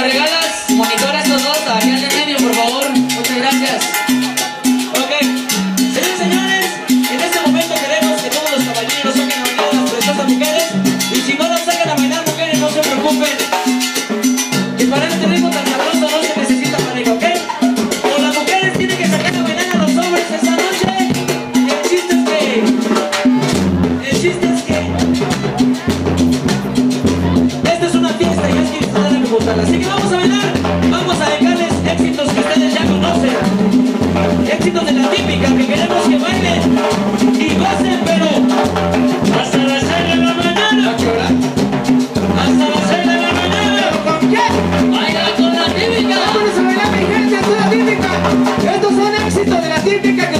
regalas monitores Así que vamos a bailar, vamos a dejarles éxitos que ustedes ya conocen. Éxitos de la típica que queremos que bailen y gocen, pero hasta las 6 de la mañana. Hasta las 6 de la mañana. Con qué? Baila con la típica. Vamos a bailar, mi gente, la típica. Estos son éxitos de la típica